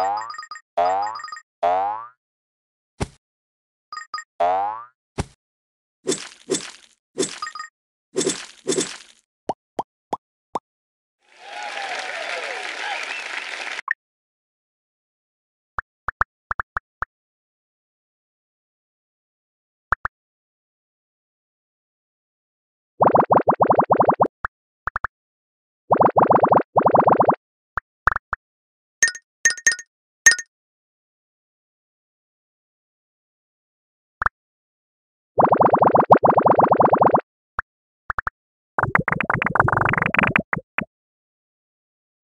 Yeah.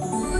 oh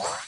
What?